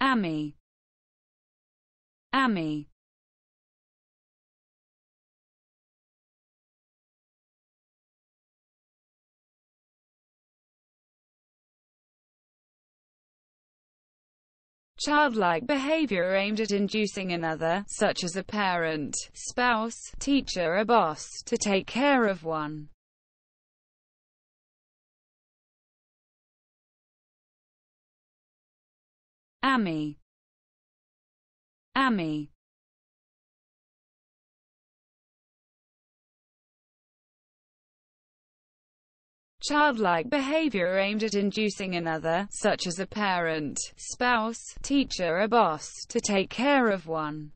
Amae Amae Childlike behavior aimed at inducing another, such as a parent, spouse, teacher or boss, to take care of one. Amae Amae Childlike behavior aimed at inducing another, such as a parent, spouse, teacher or boss, to take care of one.